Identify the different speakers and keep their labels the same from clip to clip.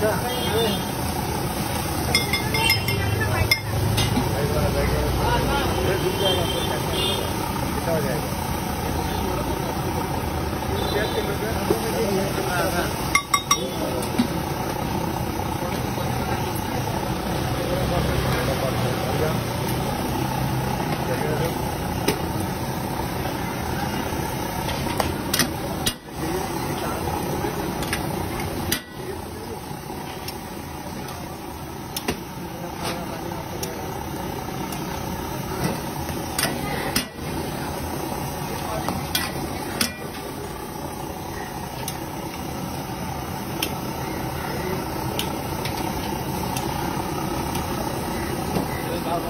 Speaker 1: जाएगा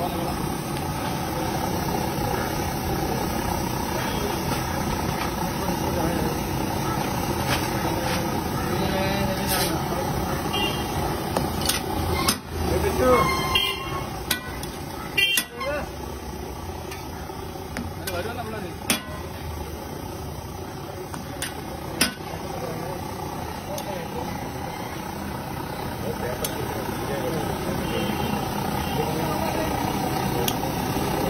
Speaker 2: Thank you.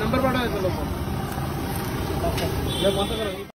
Speaker 3: Number पड़ा है